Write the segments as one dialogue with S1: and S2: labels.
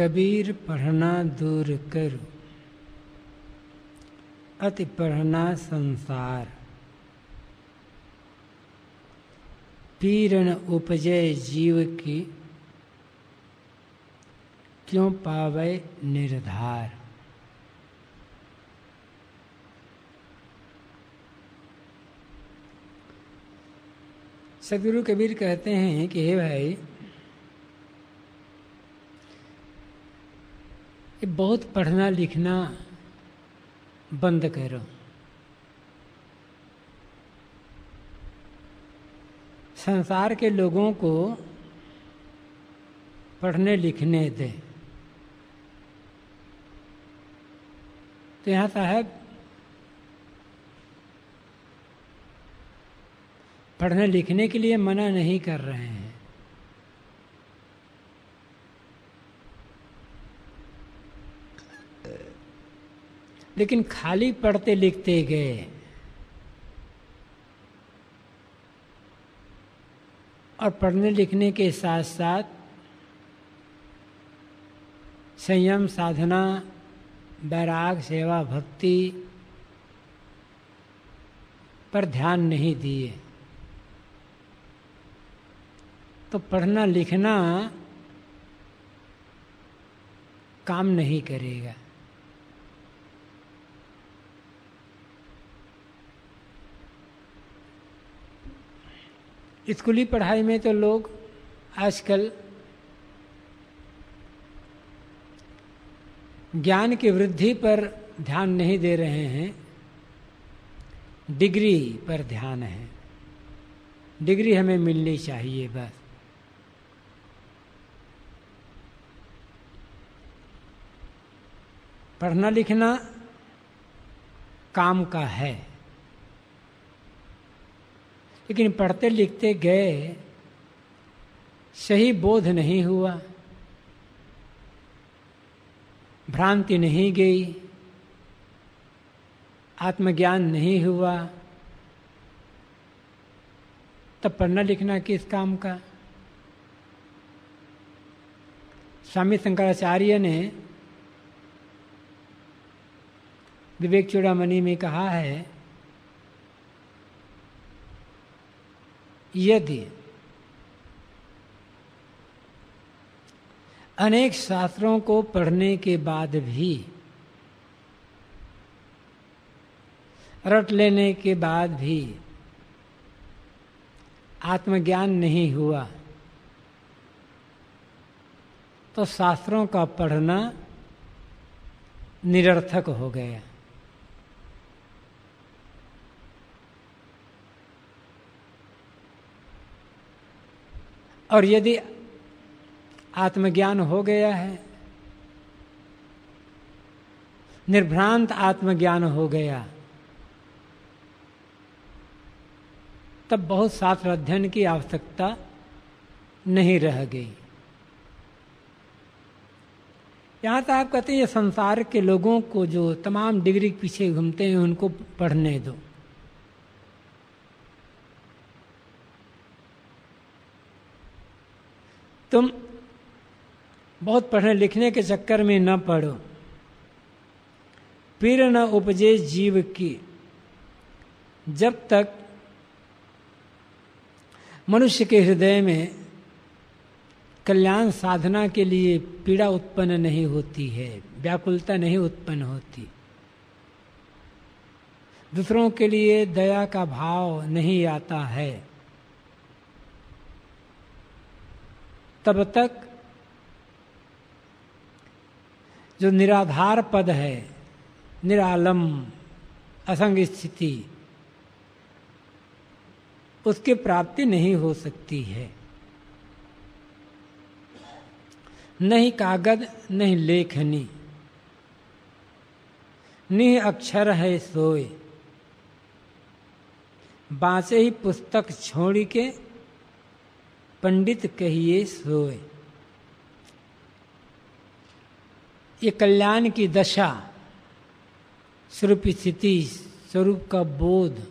S1: कबीर पढ़ना दूर कर। अति पढ़ना संसार। पीरण उपजय जीव की, क्यों पावे निर्धार। सदगुरु कबीर कहते हैं कि हे भाई ये बहुत पढ़ना लिखना बंद करो। संसार के लोगों को पढ़ने लिखने दे। तो यहाँ साहब, पढ़ने लिखने के लिए मना नहीं कर रहे हैं। लेकिन खाली पढ़ते लिखते गए। और पढ़ने लिखने के साथ साथ संयम, साधना, बैराग, सेवा, भक्ति पर ध्यान नहीं दिए। तो पढ़ना लिखना काम नहीं करेगा। स्कूली पढ़ाई में तो लोग आजकल ज्ञान की वृद्धि पर ध्यान नहीं दे रहे हैं, डिग्री पर ध्यान है। डिग्री हमें मिलनी चाहिए बस। पढ़ना लिखना काम का है। लेकिन पढ़ते लिखते गए, सही बोध नहीं हुआ, भ्रांति नहीं गई, आत्मज्ञान नहीं हुआ, तब पढ़ना लिखना किस काम का? स्वामी शंकराचार्य ने विवेक चूड़ामणि में कहा है यदि अनेक शास्त्रों को पढ़ने के बाद भी, रट लेने के बाद भी आत्मज्ञान नहीं हुआ तो शास्त्रों का पढ़ना निरर्थक हो गया। और यदि आत्मज्ञान हो गया है, निर्भ्रांत आत्मज्ञान हो गया, तब बहुत शास्त्र अध्ययन की आवश्यकता नहीं रह गई। यहाँ तो आप कहते हैं संसार के लोगों को जो तमाम डिग्री पीछे घूमते हैं, उनको पढ़ने दो। तुम बहुत पढ़ने लिखने के चक्कर में न पढ़ो पीर न उपजे जीव की। जब तक मनुष्य के हृदय में कल्याण साधना के लिए पीड़ा उत्पन्न नहीं होती है, व्याकुलता नहीं उत्पन्न होती, दूसरों के लिए दया का भाव नहीं आता है। तब तक जो निराधार पद है, निरालम, असंग स्थिति, उसकी प्राप्ति नहीं हो सकती है। नहीं कागज़ नहीं लेखनी निह अक्षर है सोए। बाँचे ही पुस्तक छोड़ी के पंडित कहिए सोए। ये कल्याण की दशा, स्वरूप स्थिति, स्वरूप का बोध,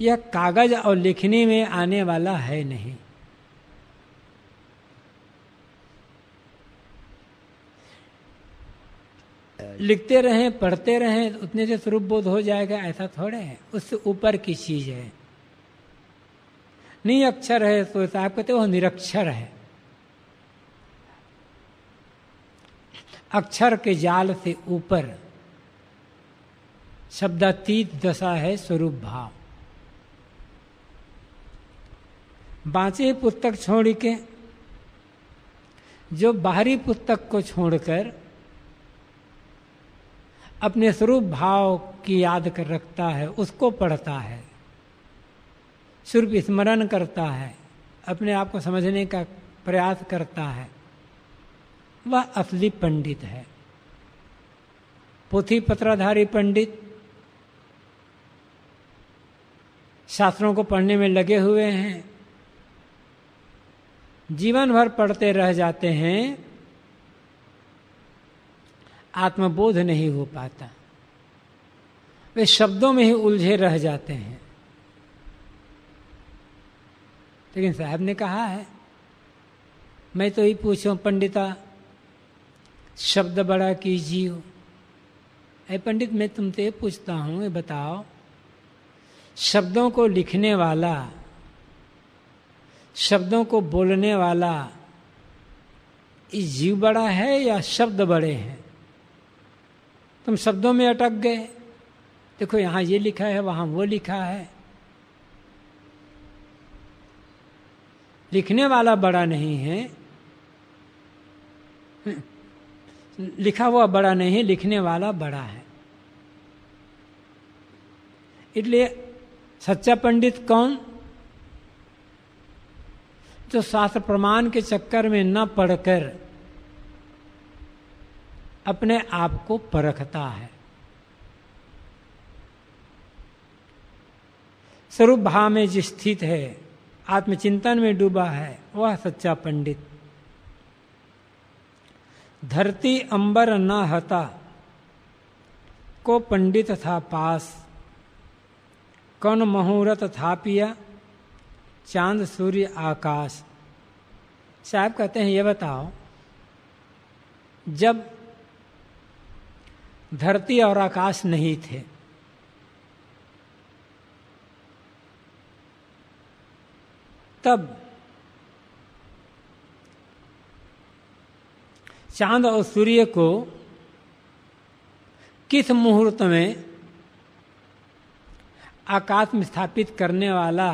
S1: यह कागज़ और लिखने में आने वाला है नहीं। लिखते रहें, पढ़ते रहें तो उतने से स्वरूप बोध हो जाएगा, ऐसा थोड़े है। उससे ऊपर की चीज़ है। नहीं अक्षर है तो साहब कहते वो निरक्षर है। अक्षर के जाल से ऊपर शब्दातीत दशा है स्वरूप भाव। बांचे पुस्तक छोड़ के, जो बाहरी पुस्तक को छोड़कर अपने स्वरूप भाव की याद कर रखता है, उसको पढ़ता है। स्वरूप स्मरण करता है, अपने आप को समझने का प्रयास करता है। वह असली पंडित है। पोथी पत्राधारी पंडित शास्त्रों को पढ़ने में लगे हुए हैं। जीवन भर पढ़ते रह जाते हैं। आत्मबोध नहीं हो पाता। वे शब्दों में ही उलझे रह जाते हैं। लेकिन साहब ने कहा है, मैं तो ही पूछूँ, पंडिता, शब्द बड़ा कीजिए अरे पंडित, मैं तुमसे ये पूछता हूँ, ये बताओ, शब्दों को लिखने वाला, शब्दों को बोलने वाला इस जीव बड़ा है या शब्द बड़े हैं? तुम शब्दों में अटक गए। देखो, यहाँ ये लिखा है, वहाँ वो लिखा है। लिखने वाला बड़ा नहीं है। लिखा हुआ बड़ा नहीं है, लिखने वाला बड़ा है। इसलिए सच्चा पंडित कौन? जो शास्त्र प्रमाण के चक्कर में न पढ़कर अपने आप को परखता है। स्वरूप भाव में जो स्थित है आत्मचिंतन में डूबा है, वह सच्चा पंडित। धरती अंबर न हता, को पंडित था पास। कौन मुहूर्त था पिया चाँद सूर्य आकाश। साहब कहते हैं, ये बताओ, जब धरती और आकाश नहीं थे तब चाँद और सूर्य को किस मुहूर्त में आकाश में स्थापित करने वाला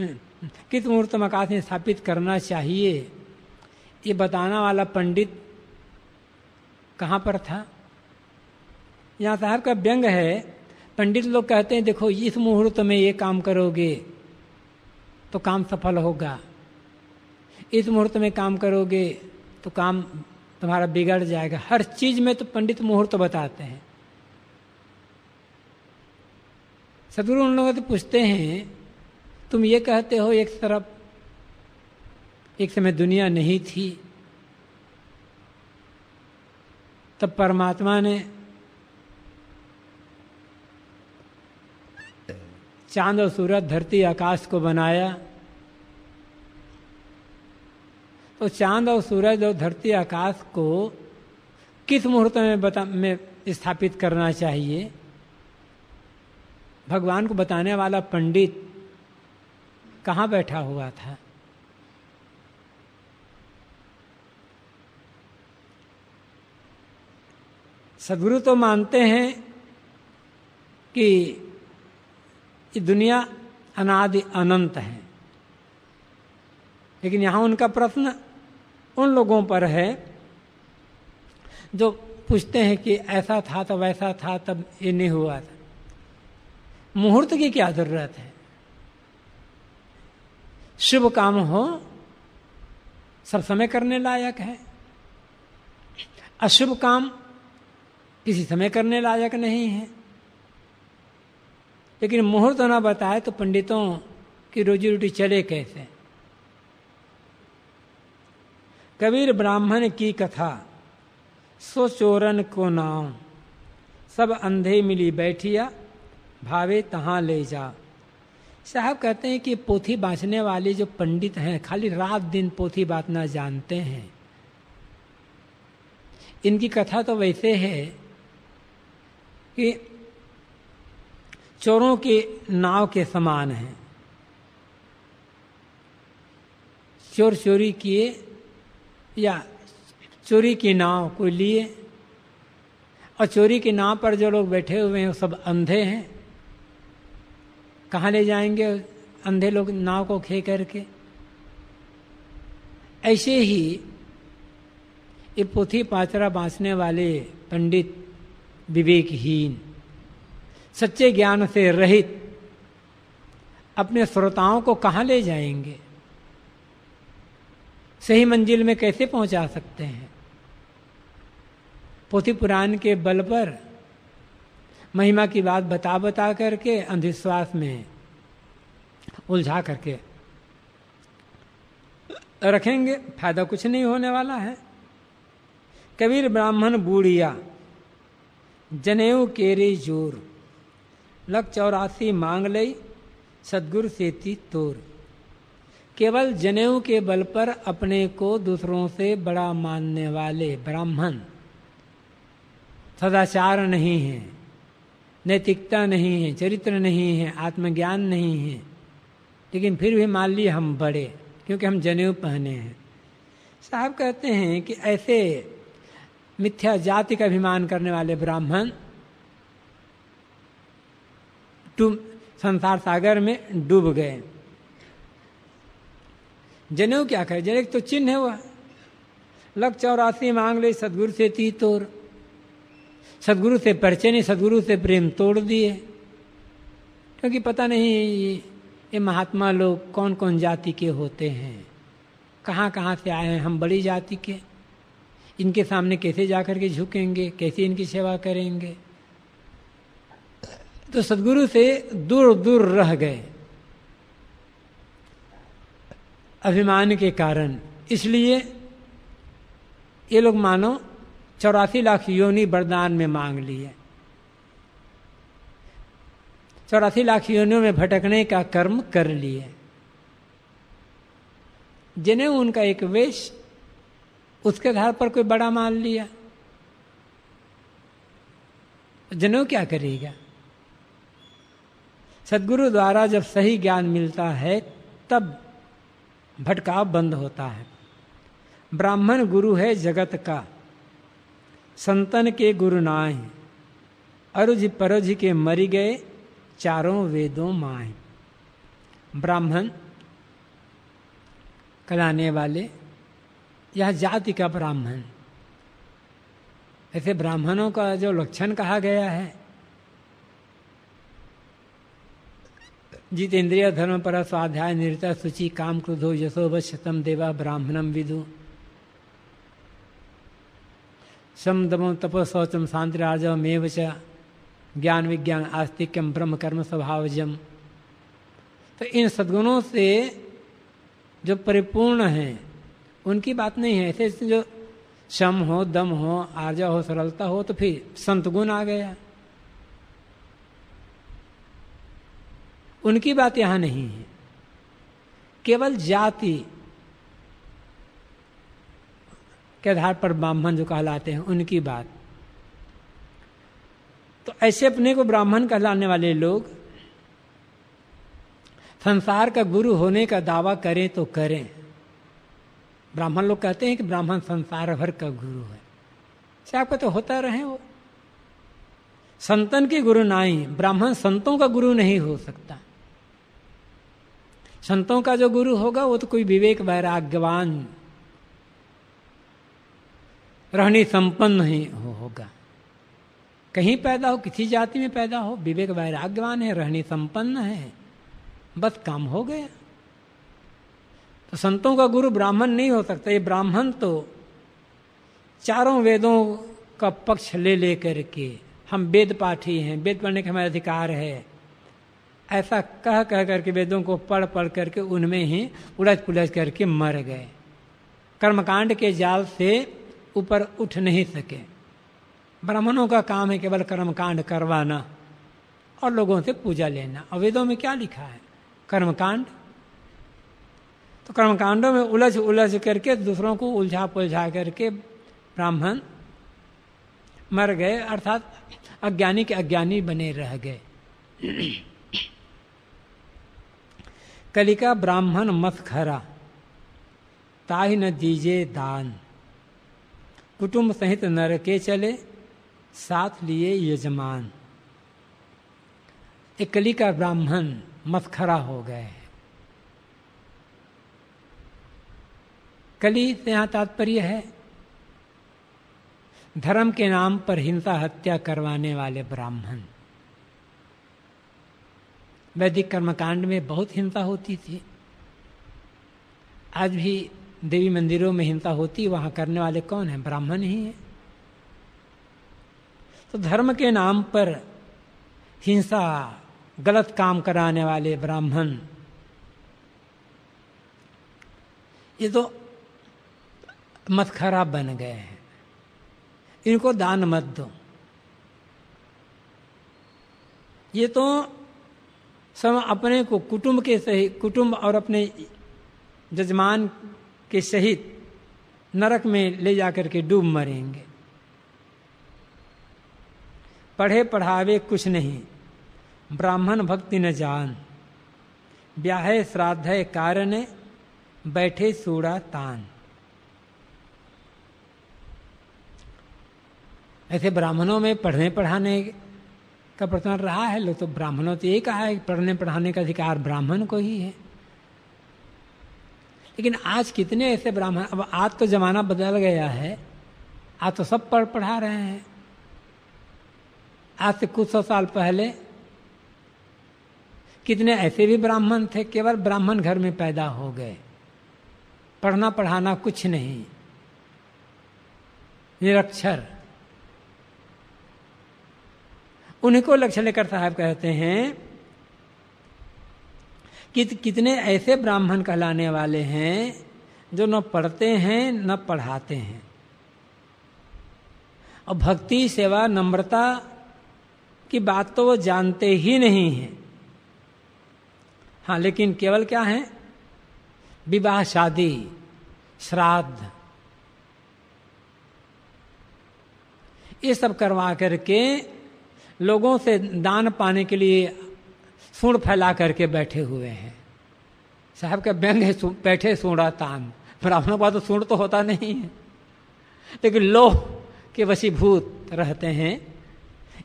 S1: किस मुहूर्त में आकाश में स्थापित करना चाहिए, ये बताना वाला पंडित कहाँ पर था? यहाँ साहब का व्यंग है, पंडित लोग कहते हैं, देखो, इस मुहूर्त में ये काम करोगे। तो काम सफल होगा। इस मुहूर्त में काम करोगे तो काम तुम्हारा बिगड़ जाएगा। हर चीज़ में तो पंडित मुहूर्त बताते हैं। सदगुरु उन लोगों से पूछते हैं, तुम ये कहते हो एक तरफ़, एक समय दुनिया नहीं थी, तब परमात्मा ने चाँद और सूरज धरती आकाश को बनाया। तो चाँद और सूरज और धरती आकाश को किस मुहूर्त में बता, में स्थापित करना चाहिए? भगवान को बताने वाला पंडित कहाँ बैठा हुआ था? सदगुरु तो मानते हैं कि ये दुनिया अनादि अनंत है। लेकिन यहाँ उनका प्रश्न उन लोगों पर है जो पूछते हैं कि ऐसा था तो वैसा था, तब ये नहीं हुआ था। मुहूर्त की क्या ज़रूरत है? शुभ काम हो, सब समय करने लायक है। अशुभ काम किसी समय करने लायक नहीं है। लेकिन मुहूर्त ना बताए तो पंडितों की रोजी रोटी चले कैसे? कबीर ब्राह्मण की कथा सो चोरन को नाम, सब अंधे मिली बैठिया, भावे तहां ले जा। साहब कहते हैं कि पोथी बांचने वाले जो पंडित हैं, खाली रात दिन पोथी बांटना जानते हैं। इनकी कथा तो वैसे है कि चोरों के नाव के समान है। चोर चोरी किए या चोरी की नाव को लिए और चोरी की नाव पर जो लोग बैठे हुए हैं, वो सब अंधे हैं। कहाँ ले जाएँगे अंधे लोग नाव को खे करके? ऐसे ही ये पोथी पाचरा बांचने वाले पंडित विवेकहीन सच्चे ज्ञान से रहित अपने श्रोताओं को कहाँ ले जाएँगे? सही मंजिल में कैसे पहुँचा सकते हैं? पोथी पुराण के बल पर महिमा की बात बता बता करके अंधविश्वास में उलझा करके रखेंगे। फ़ायदा कुछ नहीं होने वाला है। कबीर ब्राह्मण बूढ़िया, जनेऊ केरे ज़ोर। लग चौरासी मांग लई, सदगुरु सेती तोर। केवल जनेऊ के बल पर अपने को दूसरों से बड़ा मानने वाले ब्राह्मण। सदाचार नहीं है, नैतिकता नहीं है, चरित्र नहीं है, आत्मज्ञान नहीं है। लेकिन फिर भी मान लिए हम बड़े, क्योंकि हम जनेऊ पहने हैं। साहब कहते हैं कि ऐसे मिथ्या जाति का अभिमान करने वाले ब्राह्मण संसार सागर में डूब गए। जनेऊ क्या करे? जनेऊ तो चिन्ह है वह। लग चौरासी मांग ले सदगुरु से ती तोड़ सदगुरु से परिचय नहीं, सदगुरु से प्रेम तोड़ दिए। क्योंकि पता नहीं ये महात्मा लोग कौन कौन जाति के होते हैं। कहाँ कहाँ से आए हैं हम बड़ी जाति के? इनके सामने कैसे जाकर के झुकेंगे? कैसे इनकी सेवा करेंगे? तो सदगुरु से दूर दूर रह गए। अभिमान के कारण। इसलिए ये लोग मानो चौरासी लाख योनि वरदान में मांग लिए चौरासी लाख योनियों में भटकने का कर्म कर लिए। जिन्हें उनका एक वेश उसके आधार पर कोई बड़ा मान लिया। जनेऊ क्या करेगा? सदगुरु द्वारा जब सही ज्ञान मिलता है, तब भटकाव बंद होता है। ब्राह्मण गुरु है जगत का, संतन के गुरु नाय, अरुज परज के मरी गए चारों वेदों माए ब्राह्मण कलाने वाले, यह जाति का ब्राह्मण। ऐसे ब्राह्मणों का जो लक्षण कहा गया है जितेंद्रिय धर्म पर स्वाध्याय निरता सुचि काम क्रोधो यशो शतम देवा ब्राह्मणम विदु। सम दम तप शौचम शांति राजमेव च ज्ञान विज्ञान आस्तिक्यम ब्रह्म कर्म स्वभावजम। तो इन सद्गुणों से जो परिपूर्ण हैं, उनकी बात नहीं है। ऐसे जो शम हो, दम हो आर्जा हो, सरलता हो तो फिर संत गुण आ गया। उनकी बात यहाँ नहीं है। केवल जाति के आधार पर ब्राह्मण जो कहलाते हैं, उनकी बात। तो ऐसे अपने को ब्राह्मण कहलाने वाले लोग, संसार का गुरु होने का दावा करें तो करें। ब्राह्मण लोग कहते हैं कि ब्राह्मण संसार भर का गुरु है। से आपका तो होता रहे वो। संतन के गुरु नाई ब्राह्मण संतों का गुरु नहीं हो सकता। संतों का जो गुरु होगा, वो तो कोई विवेक वैराग्यवान, रहनी संपन्न ही हो होगा। कहीं पैदा हो, किसी जाति में पैदा हो, विवेक वैराग्यवान है, रहनी संपन्न है, बस काम हो गया। तो संतों का गुरु ब्राह्मण नहीं हो सकता। ये ब्राह्मण तो चारों वेदों का पक्ष ले ले करके हम वेद पाठी हैं, वेद पढ़ने का हमारा अधिकार है। ऐसा कह कह करके वेदों को पढ़ पढ़ करके उनमें ही उलझ पुलझ करके मर गए। कर्मकांड के जाल से ऊपर उठ नहीं सके। ब्राह्मणों का काम है केवल कर्मकांड करवाना और लोगों से पूजा लेना। और वेदों में क्या लिखा है? कर्मकांड? तो कर्मकांडों में उलझ उलझ करके दूसरों को उलझा पुलझा करके ब्राह्मण मर गए, अर्थात अज्ञानी के अज्ञानी बने रह गए। कलिका ब्राह्मण मत खरा, ताहि न दीजे दान। कुटुंब सहित नरके चले, साथ लिए यजमान। एक कली का ब्राह्मण मस्खरा हो गए। कली से यहाँ तात्पर्य है, धर्म के नाम पर हिंसा हत्या करवाने वाले ब्राह्मण। वैदिक कर्मकांड में बहुत हिंसा होती थी। आज भी देवी मंदिरों में हिंसा होती, वहाँ करने वाले कौन है? ब्राह्मण ही है। तो धर्म के नाम पर हिंसा, गलत काम कराने वाले ब्राह्मण, ये तो मत खराब बन गए हैं। इनको दान मत दो। ये तो सब अपने को कुटुंब के सहित कुटुंब और अपने जजमान के सहित नरक में ले जाकर के डूब मरेंगे। पढ़े पढ़ावे कुछ नहीं, ब्राह्मण भक्ति न जान। ब्याह श्राद्ध कारण, बैठे सूड़ा तान। ऐसे ब्राह्मणों में पढ़ने पढ़ाने का प्रचलन रहा है लोग तो ब्राह्मणों तो ये कहा है पढ़ने पढ़ाने का अधिकार ब्राह्मण को ही है। लेकिन आज कितने ऐसे ब्राह्मण, अब आज तो जमाना बदल गया है, आज तो सब पढ़ पढ़ा रहे हैं। आज से कुछ सौ साल पहले कितने ऐसे भी ब्राह्मण थे, केवल ब्राह्मण घर में पैदा हो गए। पढ़ना पढ़ाना कुछ नहीं। निरक्षर। उन्हीं को लक्ष्य लेकर साहब कहते हैं कि कितने ऐसे ब्राह्मण कहलाने वाले हैं जो न पढ़ते हैं, न पढ़ाते हैं। और भक्ति, सेवा, नम्रता की बात तो वो जानते ही नहीं है। हाँ लेकिन केवल क्या है? विवाह, शादी, श्राद्ध। ये सब करवा करके लोगों से दान पाने के लिए सुण फैला करके बैठे हुए हैं। साहब के व्यंग है बैठे सुड़ा तान। ब्राह्मणों का तो सुण तो होता नहीं है। लेकिन लोह के वशीभूत रहते हैं।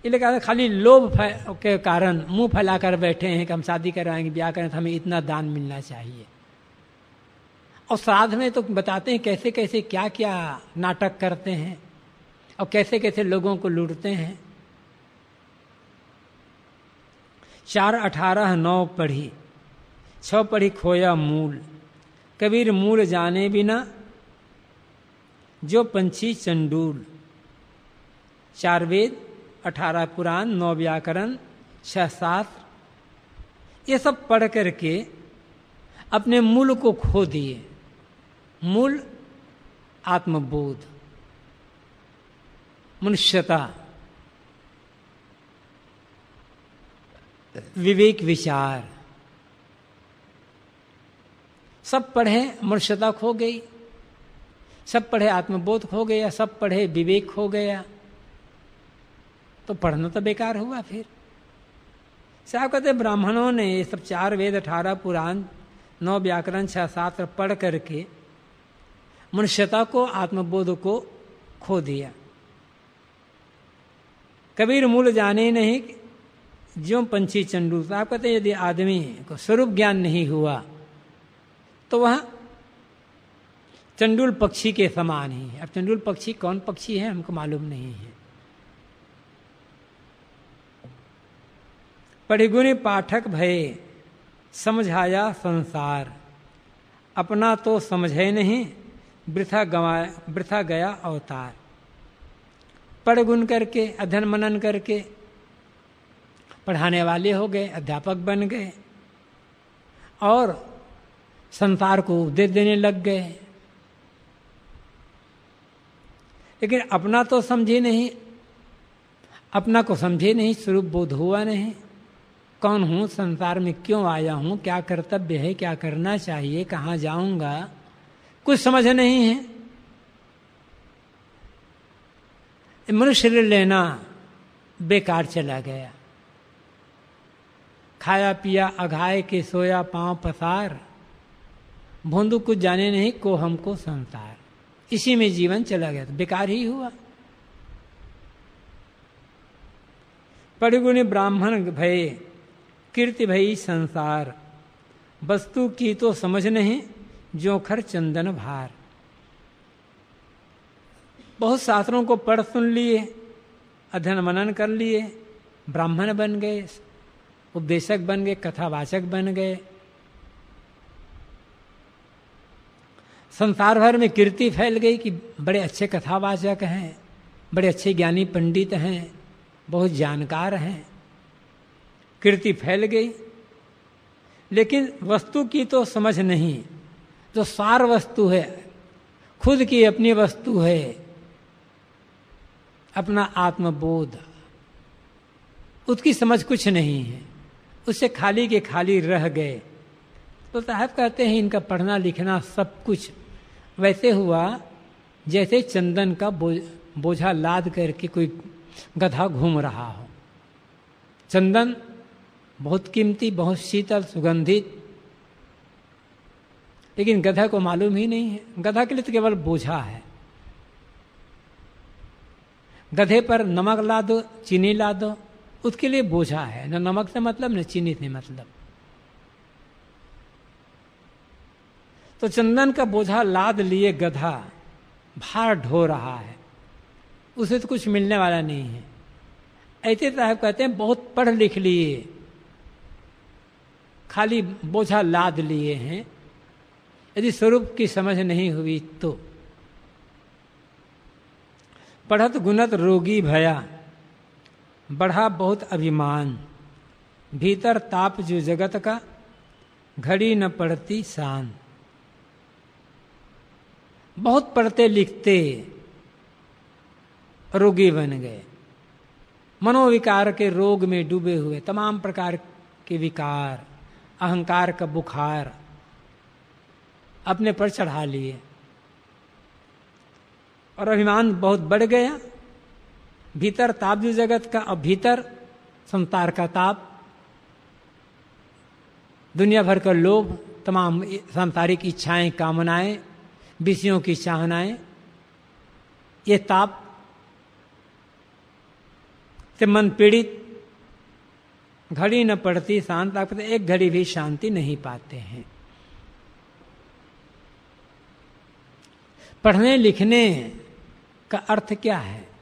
S1: इसलिए खाली लोभ के कारण मुँह फैलाकर बैठे हैं कि हम शादी कराएँगे, ब्याह करें तो हमें इतना दान मिलना चाहिए। और श्राद्ध में तो बताते हैं कैसे कैसे क्या क्या नाटक करते हैं और कैसे कैसे लोगों को लूटते हैं। चार अठारह नौ पढ़ी छ पढ़ी खोया मूल। कबीर मूल जाने बिना जो पंछी चंडूल। चार वेद, अठारह पुराण, नौ व्याकरण, छह शास्त्र। ये सब पढ़ करके अपने मूल को खो दिए। मूल आत्मबोध, मनुष्यता। विवेक विचार। सब पढ़े मनुष्यता खो गई। सब पढ़े, आत्मबोध खो गया। सब पढ़े, विवेक खो गया। तो पढ़ना तो बेकार हुआ फिर। साहब कहते ब्राह्मणों ने ये सब चार वेद, अठारह पुराण, नौ व्याकरण, छह सात पढ़ करके मनुष्यता को, आत्मबोध को खो दिया। कबीर मूल जाने नहीं जो पंछी चंडू, आप कहते हैं यदि आदमी को स्वरूप ज्ञान नहीं हुआ तो वह चंडुल पक्षी के समान ही है। अब चंडुल पक्षी कौन पक्षी है, हमको मालूम नहीं है। पढ़िगुणी पाठक भय, समझाया संसार। अपना तो समझे नहीं, वृथा गवाया वृथा गया अवतार। पढ़ गुन करके अध्ययन मनन करके पढ़ाने वाले हो गए, अध्यापक बन गए और संसार को उपदेश देने लग गए। लेकिन अपना तो समझे नहीं, अपना को समझे नहीं, स्वरूप बोध हुआ नहीं। कौन हूँ, संसार में क्यों आया हूँ, क्या कर्तव्य है, क्या करना चाहिए, कहाँ जाऊँगा? कुछ समझ नहीं है। मनुष्य लेना बेकार चला गया। खाया पिया अघाय के सोया पाँव पसार। भोंदू कुछ जाने नहीं, को हमको संसार। इसी में जीवन चला गया बेकार ही हुआ। पड़गुण ब्राह्मण भय, कीर्ति भई संसार। वस्तु की तो समझ नहीं जो खर चंदन भार। बहुत शास्त्रों को पढ़ सुन लिए, अध्ययन मनन कर लिए, ब्राह्मण बन गए। उपदेशक बन गए, कथावाचक बन गए। संसार भर में कीर्ति फैल गई कि बड़े अच्छे कथावाचक हैं, बड़े अच्छे ज्ञानी पंडित हैं, बहुत जानकार हैं। कीर्ति फैल गई। लेकिन वस्तु की तो समझ नहीं। जो सार वस्तु है, खुद की अपनी वस्तु है, अपना आत्मबोध, उसकी समझ कुछ नहीं है। उससे खाली के खाली रह गए। तो साहब कहते हैं, इनका पढ़ना लिखना सब कुछ वैसे हुआ, जैसे चंदन का बोझा लाद करके कोई गधा घूम रहा हो। चंदन बहुत कीमती, बहुत शीतल, सुगंधित, लेकिन गधा को मालूम ही नहीं है। गधा के लिए तो केवल बोझा है। गधे पर नमक ला दो चीनी ला दो उसके लिए बोझा है। न नमक से मतलब न चीनी से मतलब। तो चंदन का बोझा लाद लिए गधा, भार ढो रहा है। उसे तो कुछ मिलने वाला नहीं है। ऐसे साहब कहते हैं, बहुत पढ़ लिख लिए। खाली बोझा लाद लिए हैं। यदि स्वरूप की समझ नहीं हुई तो। पढ़त गुणत रोगी भया। बढ़ा बहुत अभिमान। भीतर ताप जो जगत का, घड़ी न पड़ती शान। बहुत पढ़ते लिखते रोगी बन गए। मनोविकार के रोग में डूबे हुए तमाम प्रकार के विकार, अहंकार का बुखार अपने पर चढ़ा लिए। और अभिमान बहुत बढ़ गया। भीतर ताप जगत का और भीतर संसार का ताप। दुनिया भर का लोभ, तमाम सांसारिक इच्छाएँ, कामनाएँ, विषयों की चाहनाएँ, ये ताप से मन पीड़ित, घड़ी न पड़ती, शांत एक घड़ी भी शांति नहीं पाते हैं। पढ़ने लिखने का अर्थ क्या है?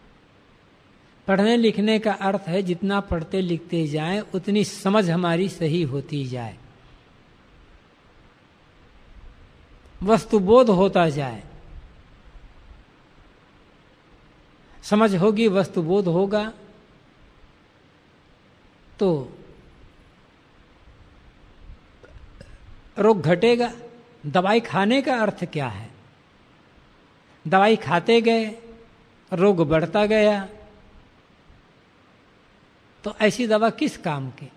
S1: पढ़ने लिखने का अर्थ है जितना पढ़ते लिखते जाए, उतनी समझ हमारी सही होती जाए। वस्तु बोध होता जाए। समझ होगी वस्तु बोध होगा तो रोग घटेगा। दवाई खाने का अर्थ क्या है? दवाई खाते गए, रोग बढ़ता गया तो ऐसी दवा किस काम की?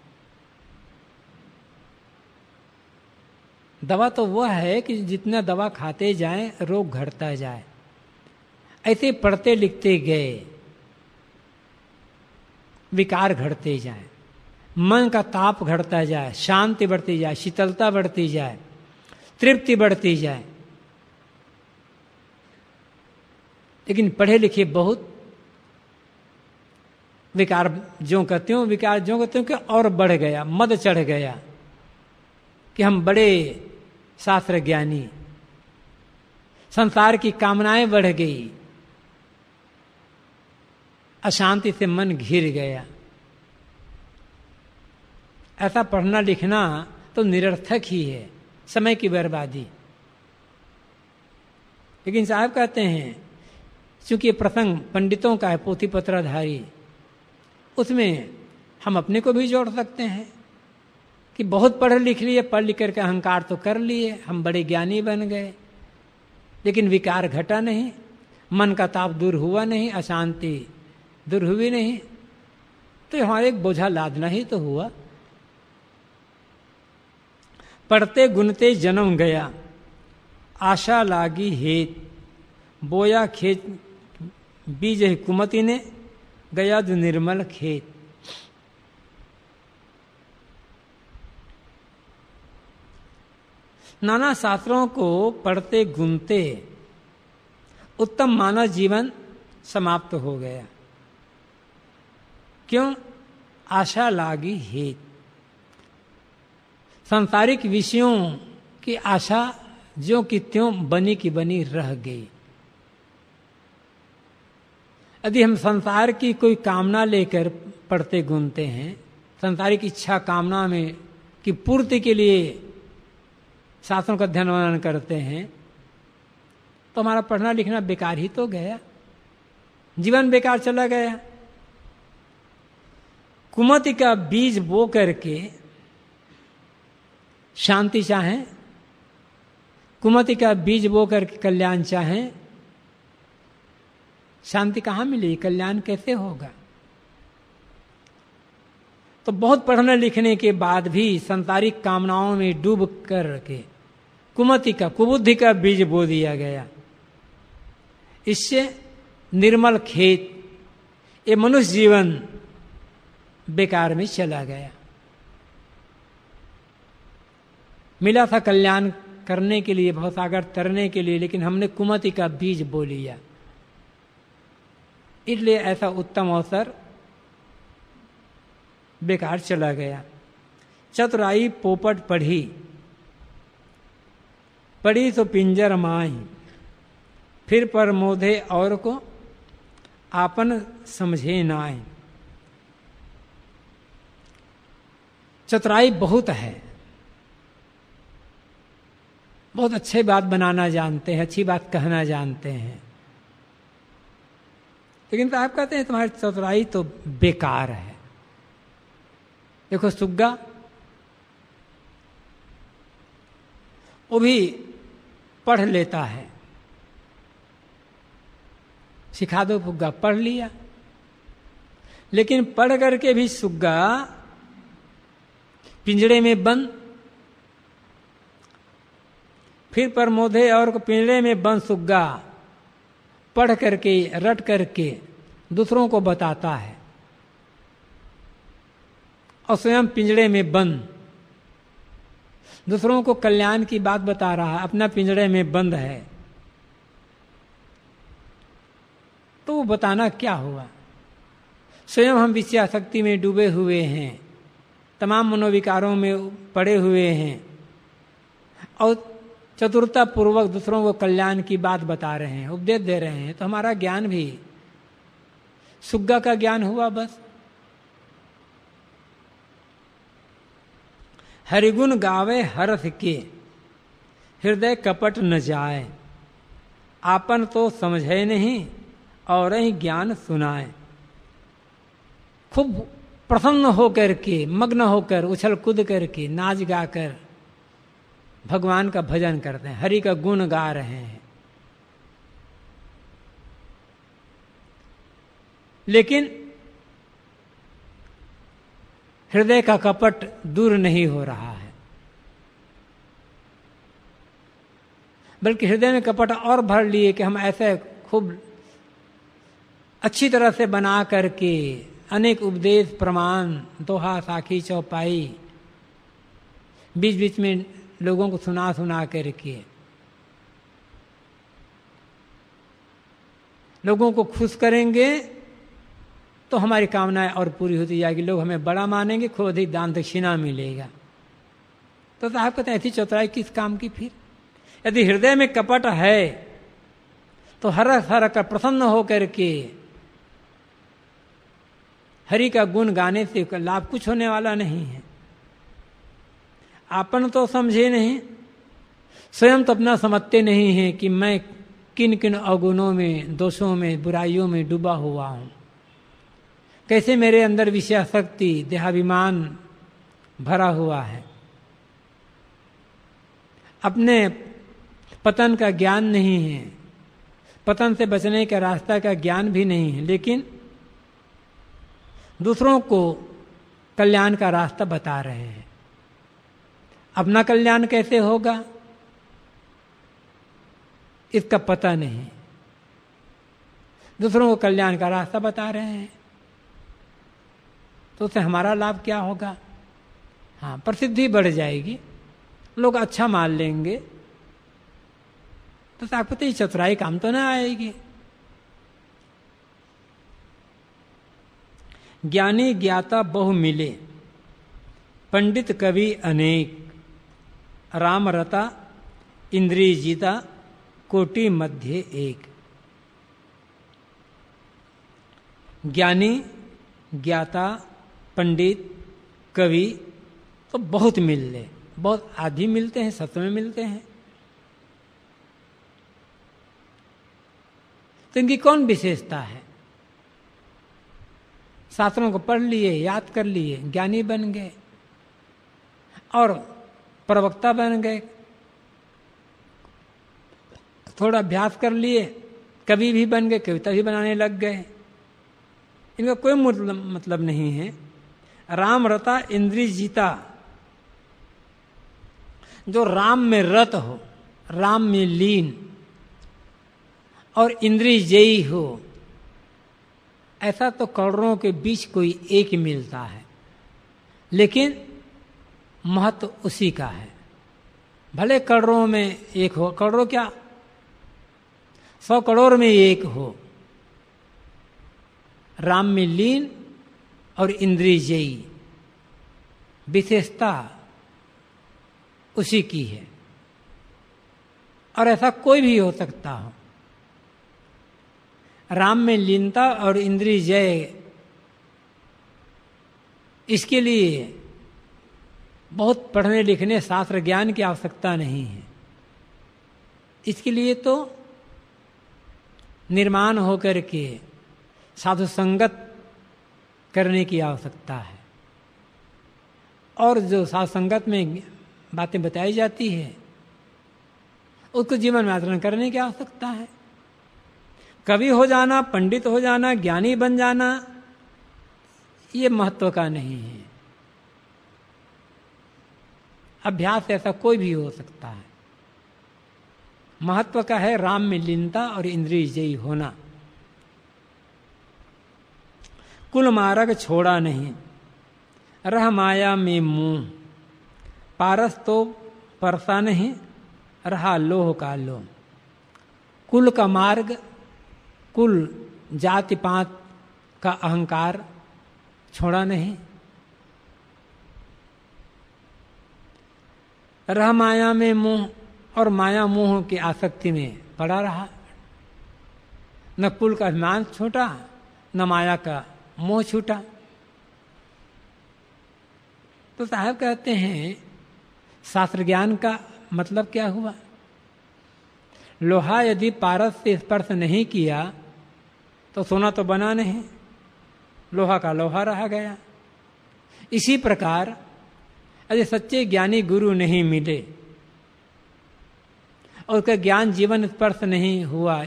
S1: दवा तो वह है कि जितना दवा खाते जाएँ, रोग घटता जाए। ऐसे पढ़ते लिखते गए, विकार घटते जाए। मन का ताप घटता जाए, शांति बढ़ती जाए, शीतलता बढ़ती जाए, तृप्ति बढ़ती जाए। लेकिन पढ़े लिखे बहुत विकार जो कहते हो, विकार जो कहते हो कि और बढ़ गया, मद चढ़ गया कि हम बड़े शास्त्र ज्ञानी संसार की कामनाएँ बढ़ गई। अशांति से मन घिर गया। ऐसा पढ़ना लिखना तो निरर्थक ही है, समय की बर्बादी। लेकिन साहब कहते हैं क्योंकि ये प्रसंग पंडितों का है पोथी पत्राधारी उसमें हम अपने को भी जोड़ सकते हैं कि बहुत पढ़ लिख लिए, पढ़ लिख करके अहंकार तो कर लिए, हम बड़े ज्ञानी बन गए। लेकिन विकार घटा नहीं, मन का ताप दूर हुआ नहीं, अशांति दूर हुई नहीं। तो हमारे एक बोझा लादना ही तो हुआ। पढ़ते गुनते जन्म गया, आशा लागी हेत, बोया खेत, बीज कुमति ने गया जो निर्मल खेत। नाना शास्त्रों को पढ़ते गुनते उत्तम मानव जीवन समाप्त हो गया। क्यों? आशा लागी हेत। सांसारिक विषयों की आशा जो कि त्यों बनी की बनी रह गई। यदि हम संसार की कोई कामना लेकर पढ़ते गुनते हैं, संसारिक इच्छा कामना में की पूर्ति के लिए शास्त्रों का ध्यान वर्णन करते हैं तो हमारा पढ़ना लिखना बेकार ही तो गया। जीवन बेकार चला गया। कुमति का बीज बो करके शांति चाहें, कुमति का बीज बो करके कल्याण चाहें शांति कहाँ मिलेगी कल्याण कैसे होगा? तो बहुत पढ़ने लिखने के बाद भी संसारिक कामनाओं में डूब कर के कुमति का, कुबुद्धि का बीज बो दिया गया। इससे निर्मल खेत, ये मनुष्य जीवन बेकार में चला गया। मिला था कल्याण करने के लिए बहुत सागर तरने के लिए, लेकिन हमने कुमति का बीज बो लिया। इसलिए ऐसा उत्तम अवसर बेकार चला गया। चतुराई पोपट पढ़ी। पड़ी तो पिंजर माई। फिर पर मोधे और को आपन समझे नाए चतुराई बहुत है। बहुत अच्छे बात बनाना जानते हैं, अच्छी बात कहना जानते हैं। लेकिन तो आप कहते हैं तुम्हारी चतुराई तो बेकार है। देखो सुग्गा, वो भी पढ़ लेता है। सिखा दो फुग्गा पढ़ लिया। लेकिन पढ़ करके भी सुग्गा पिंजड़े में बंद, फिर प्रमोदे और पिंजड़े में बंद सुग्गा। पढ़ करके, रट करके दूसरों को बताता है। और स्वयं पिंजड़े में बंद। दूसरों को कल्याण की बात बता रहा है अपना पिंजड़े में बंद है। तो वो बताना क्या हुआ? स्वयं हम विषयाशक्ति में डूबे हुए हैं। तमाम मनोविकारों में पड़े हुए हैं। और चतुरता पूर्वक दूसरों को कल्याण की बात बता रहे हैं, उपदेश दे रहे हैं तो हमारा ज्ञान भी सुग्गा का ज्ञान हुआ बस। हरिगुण गावे हरथ के, हृदय कपट न जाए। आपन तो समझे नहीं, और ही ज्ञान सुनाए। खूब प्रसन्न होकर के, मग्न होकर उछल कूद करके, नाच गाकर भगवान का भजन करते हैं, हरि का गुण गा रहे हैं। लेकिन हृदय का कपट दूर नहीं हो रहा है। बल्कि हृदय में कपट और भर लिए कि हम ऐसे खूब अच्छी तरह से बना करके अनेक उपदेश, प्रमाण, दोहा, साखी, चौपाई बीच बीच में लोगों को सुना सुना करके लोगों को खुश करेंगे तो हमारी कामनाएँ और पूरी होती जाएगी। लोग हमें बड़ा मानेंगे खूब अधिक दान दक्षिणा मिलेगा। तो साहब कहते हैं, ऐसी चौथाई किस काम की फिर? यदि हृदय में कपट है तो हर हर कर प्रसन्न होकर के हरि का गुण गाने से लाभ कुछ होने वाला नहीं है। आपन तो समझे नहीं। स्वयं तो अपना समझते नहीं है कि मैं किन किन अवगुणों में, दोषों में, बुराइयों में डूबा हुआ हूँ। कैसे मेरे अंदर विषयाशक्ति देहाभिमान भरा हुआ है। अपने पतन का ज्ञान नहीं है। पतन से बचने का रास्ता का ज्ञान भी नहीं है, लेकिन दूसरों को कल्याण का रास्ता बता रहे हैं। अपना कल्याण कैसे होगा? इसका पता नहीं। दूसरों को कल्याण का रास्ता बता रहे हैं। तो उससे हमारा लाभ क्या होगा? हाँ प्रसिद्धि बढ़ जाएगी। लोग अच्छा मान लेंगे। तो ताकत चतुराई काम तो ना आएगी। ज्ञानी ज्ञाता बहु मिले, पंडित कवि अनेक। राम रता जीता कोटि मध्य एक। ज्ञानी, ज्ञाता, पंडित, कवि तो बहुत मिल ले बहुत आधी मिलते हैं सत्य में मिलते हैं। तो इनकी कौन विशेषता है? शास्त्रों को पढ़ लिए, याद कर लिए, ज्ञानी बन गए। और प्रवक्ता बन गए। थोड़ा अभ्यास कर लिए कवि भी बन गए, कविता भी बनाने लग गए। इनका कोई मतलब मतलब नहीं है। राम रता इंद्री जीता। जो राम में रत हो, राम में लीन, और इंद्री जयी हो, ऐसा तो करोड़ों के बीच कोई एक मिलता है। लेकिन महत्व उसी का है। भले करोड़ों में एक हो, करोड़ों क्या? सौ करोड़ में एक हो। राम में लीन और इंद्रिय जयी विशेषता उसी की है। और ऐसा कोई भी हो सकता हो। राम में लीनता और इंद्रिय जय, इसके लिए बहुत पढ़ने लिखने शास्त्र ज्ञान की आवश्यकता नहीं है। इसके लिए तो निर्माण होकर के साधु संगत करने की आवश्यकता है। और जो साधु संगत में बातें बताई जाती है, उसको जीवन में आचरण करने की आवश्यकता है। कवि हो जाना, पंडित हो जाना, ज्ञानी बन जाना, ये महत्व का नहीं है। अभ्यास ऐसा कोई भी हो सकता है। महत्व का है राम में लीनता और इंद्रिय जयी होना। कुल मार्ग छोड़ा नहीं। रह माया में मुँह। पारस तो परसा नहीं, रहा लोह का लोह कुल का मार्ग, कुल जाति पात का अहंकार छोड़ा नहीं। रह माया में मोह और माया मोह की आसक्ति में पड़ा रहा। न कुल का अभिमान छूटा, न माया का मोह छूटा। तो साहब कहते हैं, शास्त्र ज्ञान का मतलब क्या हुआ? लोहा यदि पारस से स्पर्श नहीं किया तो सोना तो बना नहीं। लोहा का लोहा रहा गया। इसी प्रकार यदि सच्चे ज्ञानी गुरु नहीं मिले। और उसका ज्ञान जीवन स्पर्श नहीं हुआ,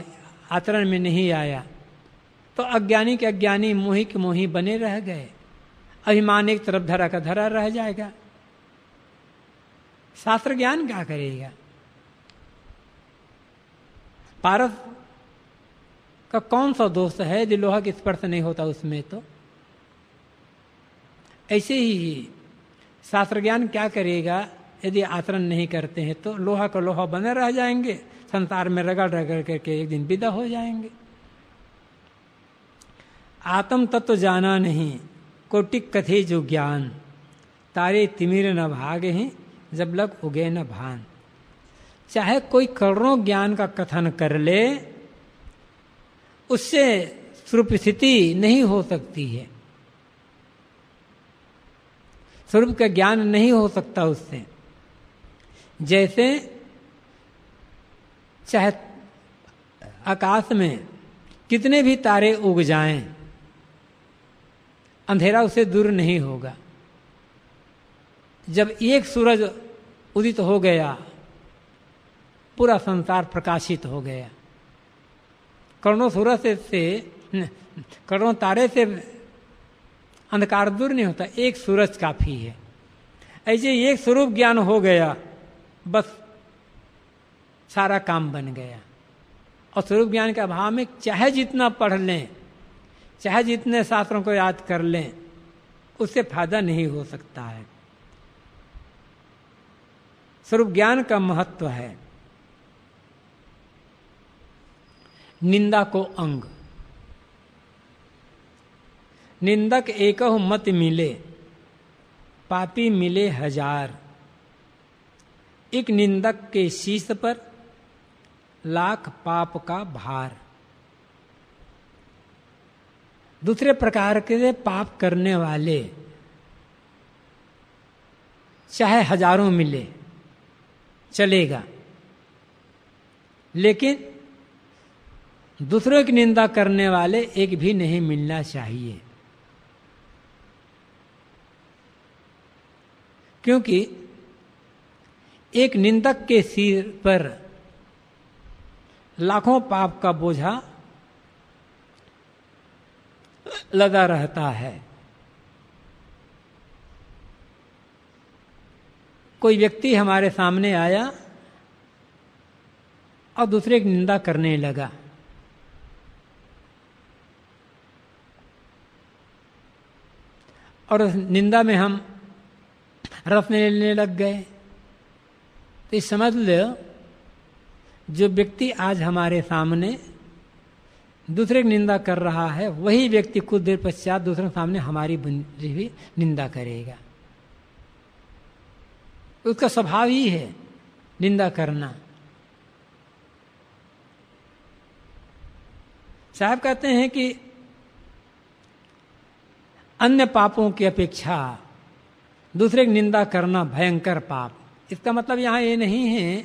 S1: आचरण में नहीं आया। तो अज्ञानी के अज्ञानी मोही के मोही बने रह गए। अभिमान एक तरफ़ धरा का धरा रह जाएगा। शास्त्र ज्ञान क्या करेगा? पारस का कौन सा दोष है जो लोहा की स्पर्श नहीं होता उसमें तो? ऐसे ही शास्त्र ज्ञान क्या करेगा? यदि आचरण नहीं करते हैं तो लोहा का लोहा बने रह जाएँगे, संसार में रगड़ रगड़ करके एक दिन विदा हो जाएँगे। आत्म तत्व जाना नहीं कोटिक कथे जो ज्ञान। तारे तिमिर न भाग हैं, जब लग उगे न भान। चाहे कोई करोड़ों ज्ञान का कथन कर ले, उससे स्वरूप स्थिति नहीं हो सकती है। स्वरूप का ज्ञान नहीं हो सकता उससे। जैसे चाहे आकाश में कितने भी तारे उग जाएँ अंधेरा उसे दूर नहीं होगा। जब एक सूरज उदित हो गया पूरा संसार प्रकाशित हो गया। करोड़ों सूरज से, करोड़ों तारे से अंधकार दूर नहीं होता, एक सूरज काफ़ी है। ऐसे एक स्वरूप ज्ञान हो गया, बस सारा काम बन गया। और स्वरूप ज्ञान के अभाव में चाहे जितना पढ़ लें, चाहे जितने शास्त्रों को याद कर लें, उससे फ़ायदा नहीं हो सकता है। स्वरूप ज्ञान का महत्व है। निंदा को अंग। निंदक एक मत मिले, पापी मिले हज़ार। एक निंदक के शीश पर लाख पाप का भार। दूसरे प्रकार के पाप करने वाले चाहे हज़ारों मिले, चलेगा। लेकिन दूसरों की निंदा करने वाले एक भी नहीं मिलना चाहिए। क्योंकि एक निंदक के सिर पर लाखों पाप का बोझा लगा रहता है। कोई व्यक्ति हमारे सामने आया और दूसरे की निंदा करने लगा। और निंदा में हम रस लेने लग गए। तो समझ लो, जो व्यक्ति आज हमारे सामने दूसरे की निंदा कर रहा है, वही व्यक्ति कुछ देर पश्चात दूसरे के सामने हमारी भी निंदा करेगा। उसका स्वभाव ही है निंदा करना। साहब कहते हैं कि अन्य पापों की अपेक्षा दूसरे की निंदा करना भयंकर पाप। इसका मतलब यहाँ ये नहीं है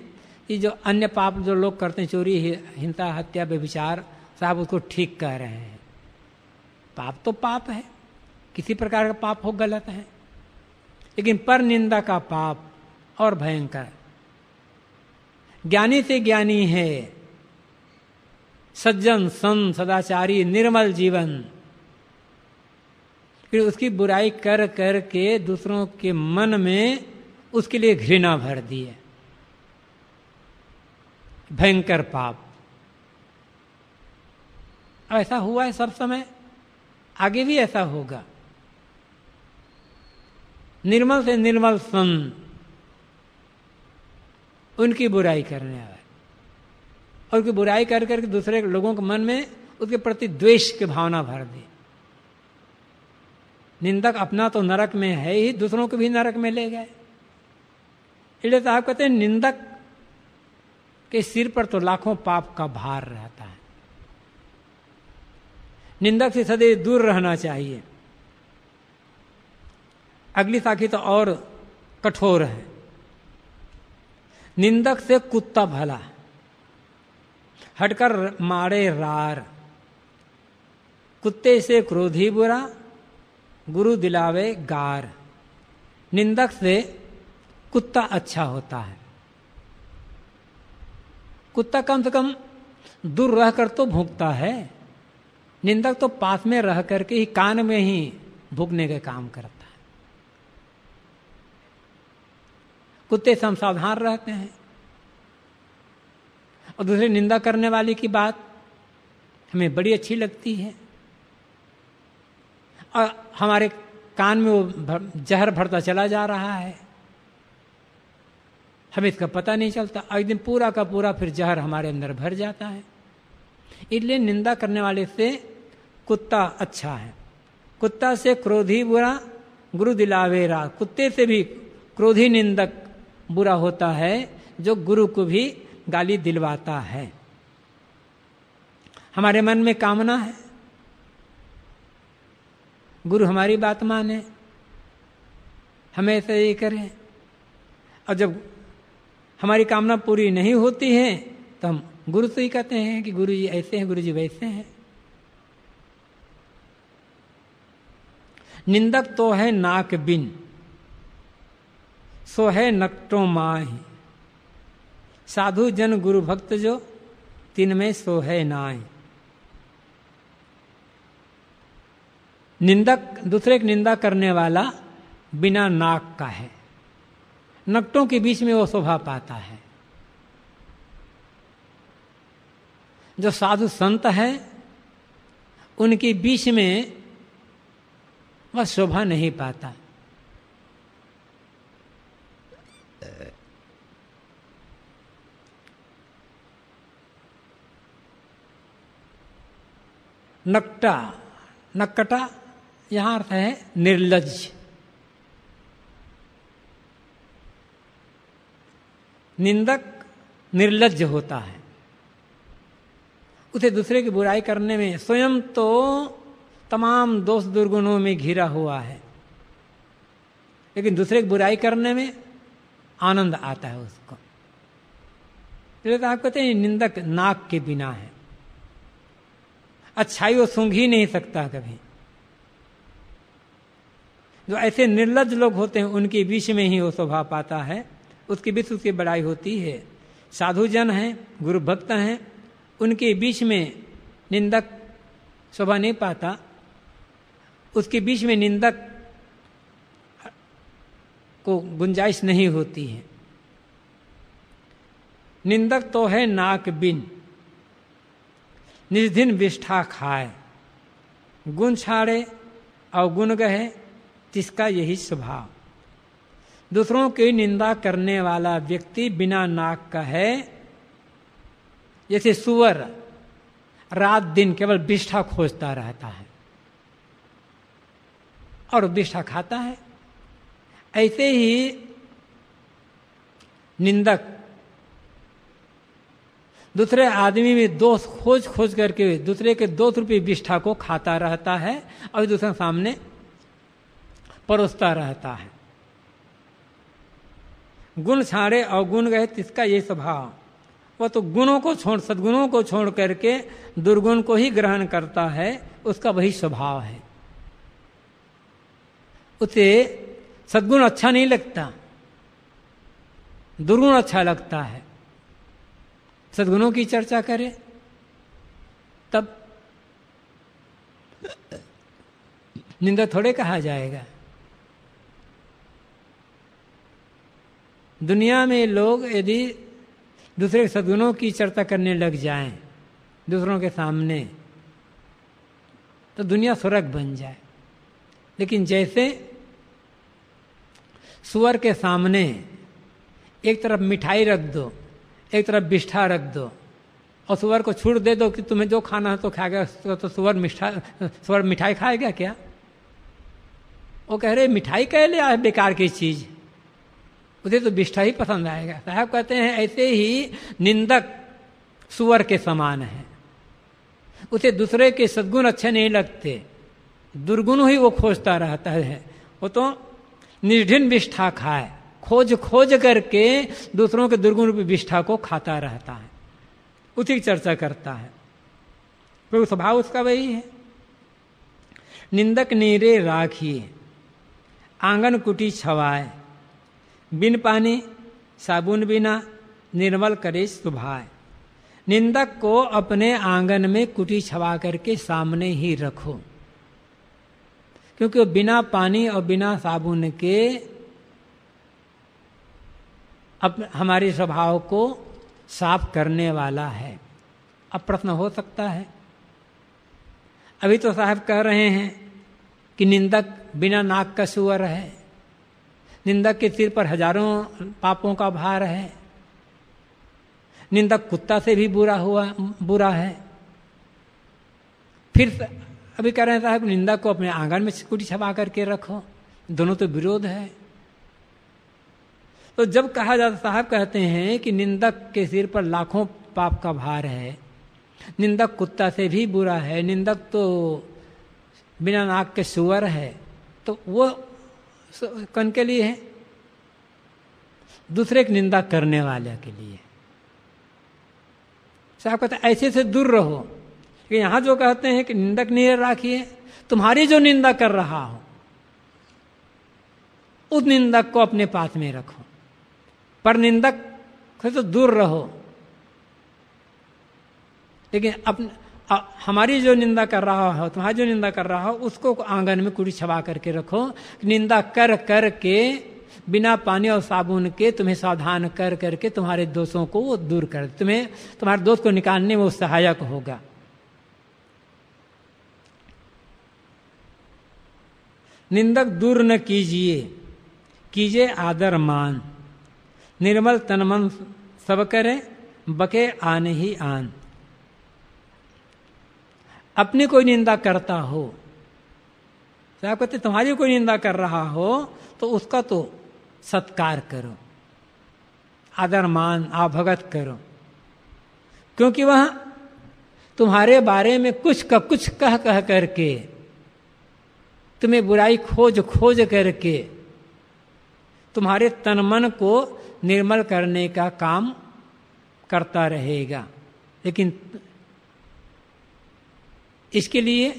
S1: कि जो अन्य पाप जो लोग करते हैं, चोरी हिंसा, हत्या, व्यभिचार साहब उसको ठीक कह रहे हैं। पाप तो पाप है। किसी प्रकार का पाप हो, गलत है। लेकिन पर निंदा का पाप और भयंकर। ज्ञानी से ज्ञानी है। सज्जन सन सदाचारी, निर्मल जीवन। फिर उसकी बुराई कर कर के दूसरों के मन में उसके लिए घृणा भर दी है। भयंकर पाप। ऐसा हुआ है सब समय। आगे भी ऐसा होगा। निर्मल से निर्मल सन। उनकी बुराई करने वाले और उनकी बुराई कर करके दूसरे लोगों के मन में उसके प्रति द्वेष की भावना भर दी। निंदक अपना तो नरक में है ही, दूसरों को भी नरक में ले गए। इसलिए साहब कहते हैं, निंदक के सिर पर तो लाखों पाप का भार रहता है। निंदक से सदैव दूर रहना चाहिए। अगली साखी तो और कठोर है। निंदक से कुत्ता भला, हटकर मारे रार। कुत्ते से क्रोधी बुरा गुरु दिलावे गार। निंदक से कुत्ता अच्छा होता है। कुत्ता कम से कम दूर रहकर तो भूखता है। निंदक तो पास में रह करके ही कान में ही भूखने के काम करता है। कुत्ते से सावधान रहते हैं। और दूसरे निंदा करने वाले की बात हमें बड़ी अच्छी लगती है। हमारे कान में वो जहर भरता चला जा रहा है। हमें इसका पता नहीं चलता। एक दिन पूरा का पूरा फिर जहर हमारे अंदर भर जाता है। इसलिए निंदा करने वाले से कुत्ता अच्छा है। कुत्ता से क्रोधी बुरा, गुरु दिलावेरा कुत्ते से भी क्रोधी निंदक बुरा होता है, जो गुरु को भी गाली दिलवाता है। हमारे मन में कामना है। गुरु हमारी बात माने, हमें ऐसा ये करें। और जब हमारी कामना पूरी नहीं होती है तो हम गुरु से ही कहते हैं कि गुरु जी ऐसे हैं, गुरु जी वैसे हैं। निंदक तो है नाक बिन, सो है नकटो माही। साधु जन गुरु भक्त जो तीन में सो है नाय निंदक दूसरे की निंदा करने वाला बिना नाक का है। नकटों के बीच में वो शोभा पाता है। जो साधु संत है, उनके बीच में वह शोभा नहीं पाता। नकटा नक्कटा यहाँ अर्थ है निर्लज निंदक निर्लज होता है। उसे दूसरे की बुराई करने में स्वयं तो तमाम दोष दुर्गुणों में घिरा हुआ है। लेकिन दूसरे की बुराई करने में आनंद आता है उसको। तो आप कहते हैं निंदक नाक के बिना है। अच्छाई वो सूंघ ही नहीं सकता कभी। जो ऐसे निर्लज लोग होते हैं, उनके बीच में ही वो स्वभाव पाता है। उसके बीच उसकी बड़ाई होती है। साधु जन हैं गुरु भक्त हैं, उनके बीच में निंदक शोभा नहीं पाता। उसके बीच में निंदक को गुंजाइश नहीं होती है। निंदक तो है नाक बिन। निर्धिन विष्ठा खाए। गुण छाड़े और गुण गहे जिसका यही स्वभाव। दूसरों की निंदा करने वाला व्यक्ति बिना नाक का है जैसे सुअर रात दिन केवल विष्ठा खोजता रहता है और विष्ठा खाता है। ऐसे ही निंदक दूसरे आदमी में दोष खोज खोज करके दूसरे के दो रुपये विष्ठा को खाता रहता है और दूसरे सामने परोसता रहता है। गुण छाड़े अवगुण गए तिसका ये स्वभाव? वह तो गुणों को छोड़, सदगुणों को छोड़ करके दुर्गुण को ही ग्रहण करता है, उसका वही स्वभाव है। उसे सदगुण अच्छा नहीं लगता, दुर्गुण अच्छा लगता है। सदगुणों की चर्चा करे, तब निंदा थोड़े कहा जाएगा। दुनिया में लोग यदि दूसरे सदगुणों की चर्चा करने लग जाएँ, दूसरों के सामने तो दुनिया स्वर्ग बन जाए। लेकिन जैसे सुअर के सामने एक तरफ़ मिठाई रख दो, एक तरफ़ बिष्ठा रख दो, और सुअर को छूट दे दो कि तुम्हें जो खाना है तो खाएगा तो सुअर मिठा सुअर मिठाई खाएगा क्या? वो कह रहे, मिठाई कह ले बेकार की चीज़। उसे तो विष्ठा ही पसंद आएगा। साहब कहते हैं, ऐसे ही निंदक सुअर के समान है। उसे दूसरे के सदगुण अच्छे नहीं लगते। दुर्गुण ही वो खोजता रहता है। वो तो निर्ढिन विष्ठा खाए खोज खोज करके दूसरों के दुर्गुण रूपी विष्ठा को खाता रहता है। उसी की चर्चा करता है। क्योंकि स्वभाव उसका वही है। निंदक नीरे राखिए आँगन कुटी छवाए। बिन पानी, साबुन बिना निर्मल करे सुभाए। निंदक को अपने आँगन में कुटी छवा करके सामने ही रखो। क्योंकि बिना पानी और बिना साबुन के हमारे स्वभाव को साफ़ करने वाला है। अब प्रश्न हो सकता है। अभी तो साहब कह रहे हैं कि निंदक बिना नाक का सुअर है। निंदक के सिर पर हज़ारों पापों का भार है। निंदक कुत्ता से भी बुरा हुआ, बुरा है। फिर अभी कह रहे हैं साहब, निंदा को अपने आँगन में कुटी छपा करके रखो। दोनों तो विरोध है। तो जब कहा जाता, साहब कहते हैं कि निंदक के सिर पर लाखों पाप का भार है। निंदक कुत्ता से भी बुरा है। निंदक तो बिना नाक के सुअर है। तो वो कन के लिए है। दूसरे की निंदा करने वाले के लिए। साहब कहते ऐसे से दूर रहो। कि यहाँ जो कहते हैं कि निंदक नहीं राखिए, तुम्हारी जो निंदा कर रहा हो, उस निंदक को अपने पास में रखो। पर निंदक से तो दूर रहो। लेकिन अपने हमारी जो निंदा कर रहा हो, तुम्हारी जो निंदा कर रहा हो, उसको आँगन में कुड़ी छबा करके रखो। निंदा कर कर के, बिना पानी और साबुन के तुम्हें सावधान कर करके तुम्हारे दोषों को वो दूर कर, तुम्हें, तुम्हारे दोष को निकालने में वो सहायक होगा। निंदक दूर न कीजिए कीजिए आदर मान। निर्मल तनमन सब करें, बके आने ही आन। अपनी कोई निंदा करता हो। आप कहते, तुम्हारी कोई निंदा कर रहा हो तो उसका तो सत्कार करो। आदर, मान, आभगत करो। क्योंकि वह तुम्हारे बारे में कुछ का कुछ कह कह करके, तुम्हें बुराई खोज खोज करके, तुम्हारे तन मन को निर्मल करने का काम करता रहेगा। लेकिन इसके लिए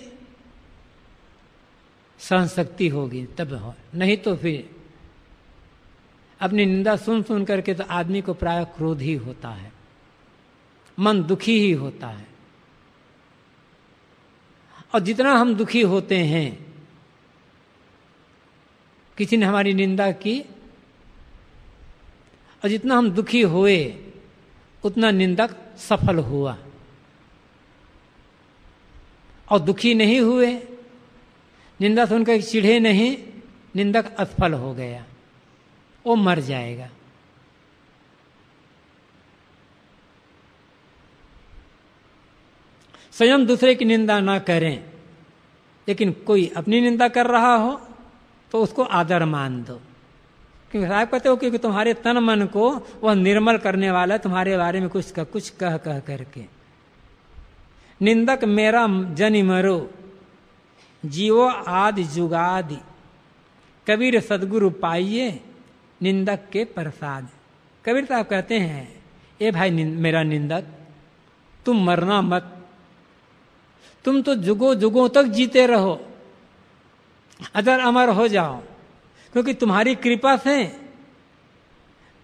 S1: सहन शक्ति होगी, तब हो। नहीं तो फिर अपनी निंदा सुन सुन करके तो आदमी को प्राय क्रोध ही होता है, मन दुखी ही होता है। और जितना हम दुखी होते हैं, किसी ने हमारी निंदा की, और जितना हम दुखी हुए, उतना निंदक सफल हुआ। और दुखी नहीं हुए। निंदा सुनकर चिढ़े नहीं, निंदक असफल हो गया। वो मर जाएगा। स्वयं दूसरे की निंदा ना करें, लेकिन कोई अपनी निंदा कर रहा हो तो उसको आदर मान दो। क्योंकि साहब कहते हो क्योंकि तुम्हारे तन मन को वह निर्मल करने वाला तुम्हारे बारे में कुछ कुछ कह कह करके। निंदक मेरा जनि मरो जीवो आदि जुगादि। कबीर सदगुरु पाइये निंदक के प्रसाद। कबीर साहब कहते हैं ए भाई निंद, मेरा निंदक तुम मरना मत। तुम तो जुगो जुगों तक जीते रहो। अदर अमर हो जाओ क्योंकि तुम्हारी कृपा से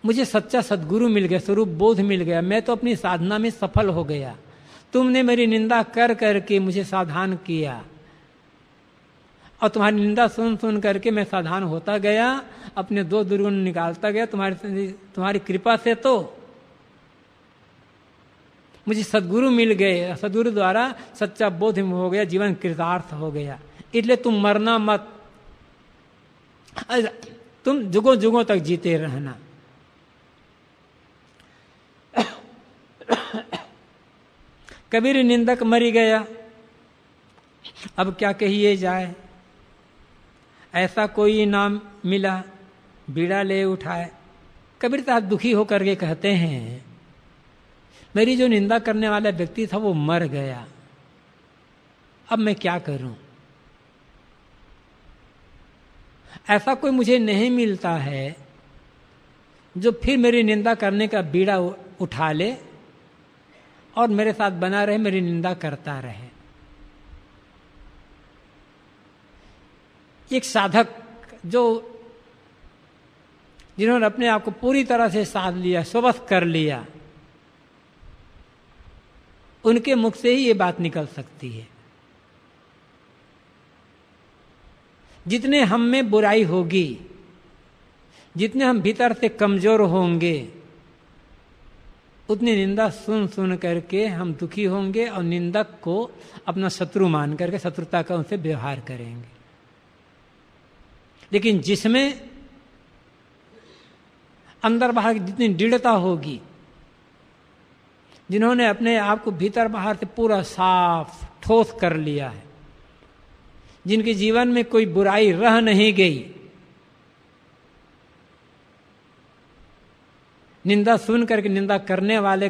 S1: मुझे सच्चा सदगुरु मिल गया स्वरूप बोध मिल गया। मैं तो अपनी साधना में सफल हो गया। तुमने मेरी निंदा कर करके मुझे सावधान किया। और तुम्हारी निंदा सुन सुन करके मैं सावधान होता गया, अपने दो दुर्गुण निकालता गया, तुम्हारी तुम्हारी कृपा से तो। मुझे सदगुरु मिल गए, सदगुरु द्वारा सच्चा बोध हो गया, जीवन कृतार्थ हो गया। इसलिए तुम मरना मत। तुम जुगों जुगों तक जीते रहना। कबीर निंदक मरी गया। अब क्या कहिए जाए? ऐसा कोई नाम मिला, बीड़ा ले उठाए। कबीर साहब दुखी होकर के कहते हैं, मेरी जो निंदा करने वाला व्यक्ति था, वो मर गया। अब मैं क्या करूँ? ऐसा कोई मुझे नहीं मिलता है जो फिर मेरी निंदा करने का बीड़ा उठा ले। और मेरे साथ बना रहे, मेरी निंदा करता रहे। एक साधक जो जिन्होंने अपने आप को पूरी तरह से साध लिया स्वस्थ कर लिया, उनके मुख से ही ये बात निकल सकती है। जितने हम में बुराई होगी, जितने हम भीतर से कमज़ोर होंगे उतनी निंदा सुन सुन करके हम दुखी होंगे और निंदक को अपना शत्रु मान करके शत्रुता का उनसे व्यवहार करेंगे। लेकिन जिसमें अंदर बाहर की जितनी दृढ़ता होगी, जिन्होंने अपने आप को भीतर बाहर से पूरा साफ़ ठोस कर लिया है, जिनके जीवन में कोई बुराई रह नहीं गई निंदा सुन करके निंदा करने वाले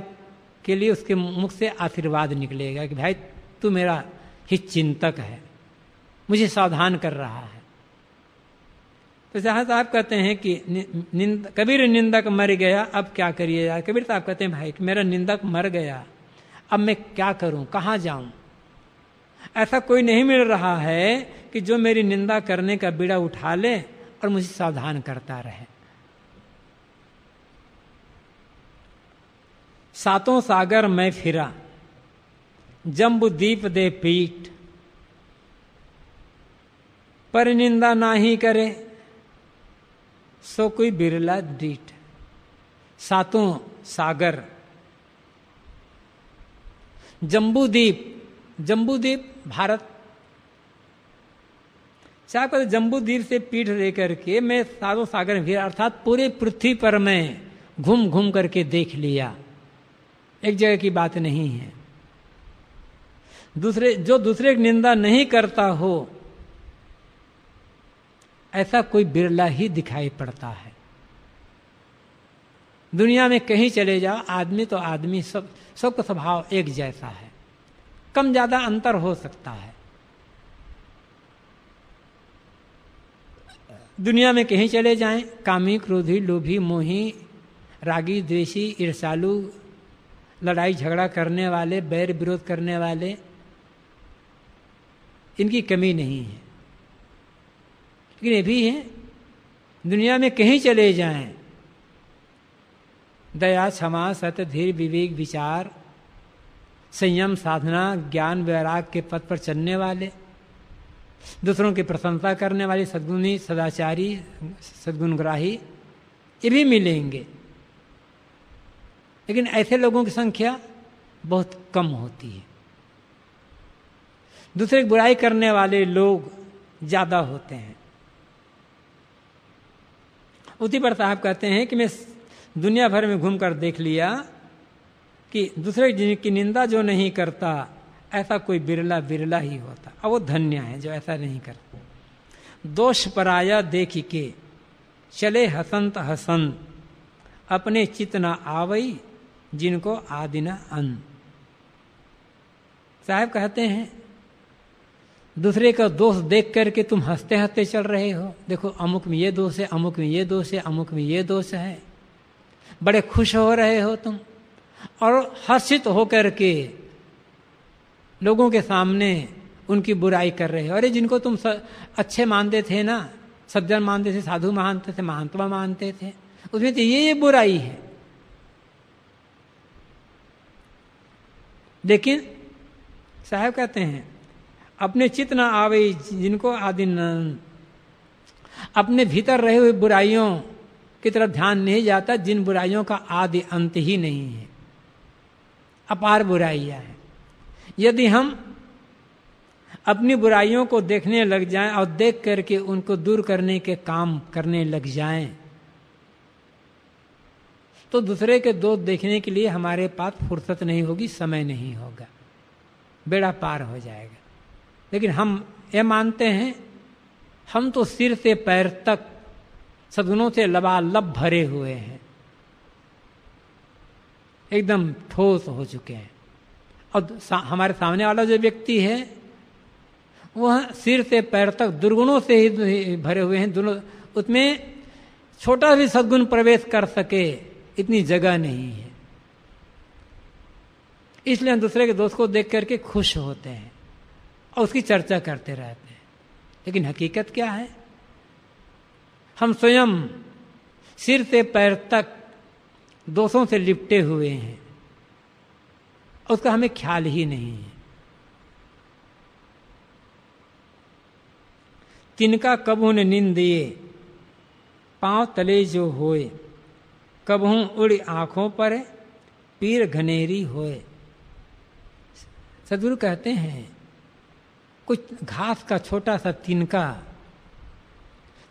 S1: के लिए उसके मुख से आशीर्वाद निकलेगा कि भाई तू मेरा ही चिंतक है, मुझे सावधान कर रहा है। तो जहाँ साहब कहते हैं कि निंद, कबीर निंदक मर गया, अब क्या करिए यार? कबीर साहब कहते हैं, भाई, मेरा निंदक मर गया, अब मैं क्या करूँ? कहाँ जाऊँ? ऐसा कोई नहीं मिल रहा है कि जो मेरी निंदा करने का बीड़ा उठा ले और मुझे सावधान करता रहे। सातों सागर मैं फिरा। जम्बु दीप दे पीठ। पर निंदा ना ही करे, सो कोई बिरला डीट सातों सागर। जम्बूदीप जम्बूदीप भारत। क्या कहते जम्बूदीप से पीठ लेकर के मैं सातों सागर में अर्थात पूरे पृथ्वी पर मैं घूम घूम करके देख लिया। एक जगह की बात नहीं है। दूसरे, जो दूसरे की निंदा नहीं करता हो, ऐसा कोई बिरला ही दिखाई पड़ता है। दुनिया में कहीं चले जाओ आदमी तो आदमी, सब, सबका स्वभाव एक जैसा है। कम ज़्यादा अंतर हो सकता है। दुनिया में कहीं चले जाएँ, कामी, क्रोधी, लोभी, मोही, रागी, द्वेषी ईर्षालु लड़ाई झगड़ा करने वाले, बैर विरोध करने वाले, इनकी कमी नहीं है। लेकिन ये भी है, दुनिया में कहीं चले जाएँ, दया, क्षमा सत्य धीर, विवेक, विचार, संयम, साधना, ज्ञान, वैराग के पथ पर चलने वाले, दूसरों की प्रशंसा करने वाले, सद्गुणी, सदाचारी, सद्गुणग्राही, ये भी मिलेंगे। लेकिन ऐसे लोगों की संख्या बहुत कम होती है। दूसरे, बुराई करने वाले लोग ज़्यादा होते हैं। उसी पर साहब कहते हैं कि मैं दुनिया भर में घूमकर देख लिया कि दूसरे की निंदा जो नहीं करता, ऐसा कोई बिरला बिरला ही होता। अब वो धन्य है जो ऐसा नहीं करता। दोष पराया देख के, चले हसंत हसंत अपने चित आवई जिनको आदिना अन। साहब कहते हैं, दूसरे का दोष देख करके तुम हँसते हँसते चल रहे हो। देखो, अमुक में ये दोष है, अमुक में ये दोष है, अमुक में ये दोष है। बड़े खुश हो रहे हो तुम। और हर्षित होकर के लोगों के सामने उनकी बुराई कर रहे हो। अरे, जिनको तुम अच्छे मानते थे ना, सज्जन मानते थे, साधु मानते थे, महात्मा मानते थे, उसमें तो ये ये बुराई है। लेकिन साहब कहते हैं, अपने चित न आवे जिनको आदि अपने भीतर रहे हुए बुराइयों की तरफ़ ध्यान नहीं जाता, जिन बुराइयों का आदि अंत ही नहीं है। अपार बुराइयाँ हैं। यदि हम अपनी बुराइयों को देखने लग जाएँ और देख करके उनको दूर करने के काम करने लग जाएँ तो दूसरे के दोष देखने के लिए हमारे पास फुर्सत नहीं होगी समय नहीं होगा। बेड़ा पार हो जाएगा। लेकिन हम ये मानते हैं हम तो सिर से पैर तक सदगुणों से लबालब भरे हुए हैं। एकदम ठोस हो चुके हैं। और सा, हमारे सामने वाला जो व्यक्ति है वह सिर से पैर तक दुर्गुणों से ही भरे हुए हैं। दोनों उसमें छोटा भी सदगुण प्रवेश कर सके। इतनी जगह नहीं है। इसलिए हम दूसरे के दोस्त को देख करके खुश होते हैं और उसकी चर्चा करते रहते हैं। लेकिन हकीकत क्या है? हम स्वयं सिर से पैर तक दोषों से लिपटे हुए हैं उसका हमें ख्याल ही नहीं है। तिनका कबू ने निंदिए पाँव तले जो होए कबहू उड़ आँखों पर पीर घनेरी होए। सदगुरु कहते हैं, कुछ घास का छोटा सा तिनका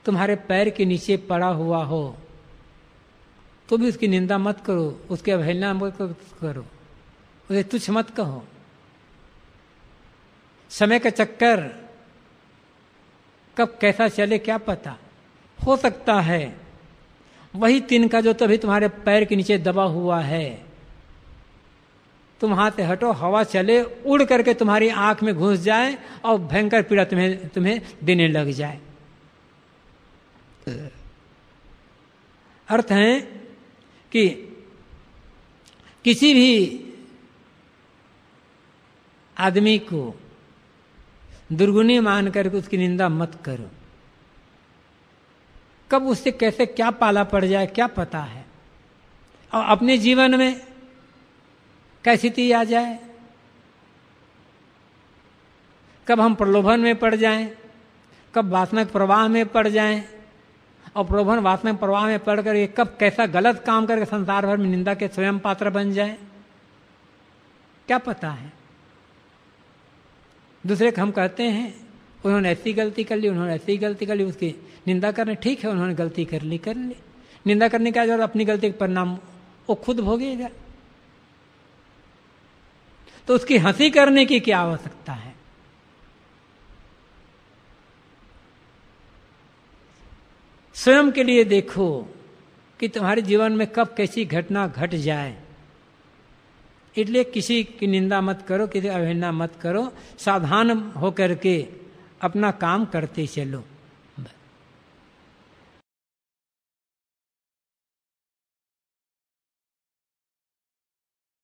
S1: तुम्हारे पैर के नीचे पड़ा हुआ हो तो भी उसकी निंदा मत करो, उसके अवहेलना मत करो, उसे तुच्छ मत कहो। समय का चक्कर, कब कैसा चले क्या पता? हो सकता है वही तिनका जो तभी तुम्हारे पैर के नीचे दबा हुआ है। तुम हाथ हटो, हवा चले, उड़ करके तुम्हारी आँख में घुस जाए और भयंकर पीड़ा तुम्हें तुम्हें देने लग जाए। अर्थ है कि किसी भी आदमी को दुर्गुणी मान करके उसकी निंदा मत करो। कब उससे कैसे क्या पाला पड़ जाए, क्या पता है? और अपने जीवन में कैसी स्थिति आ जाए? कब हम प्रलोभन में पड़ जाएँ? कब वासना प्रवाह में पड़ जाएँ? और प्रलोभन वासना प्रवाह में पढ़कर ये कब कैसा गलत काम करके संसार भर में निंदा के स्वयं पात्र बन जाए? क्या पता है? दूसरे को हम कहते हैं उन्होंने ऐसी गलती कर ली, उन्होंने ऐसी गलती कर ली, उसकी निंदा करने, ठीक है, उन्होंने गलती कर ली कर ली। निंदा करने का ज़रूरत अपनी गलती के परिणाम वो खुद भोगेगा। तो उसकी हँसी करने की क्या आवश्यकता है? स्वयं के लिए देखो कि तुम्हारे जीवन में कब कैसी घटना घट जाए। इसलिए किसी की निंदा मत करो, किसी अवहेलना मत करो। सावधान होकर के अपना काम करते चलो।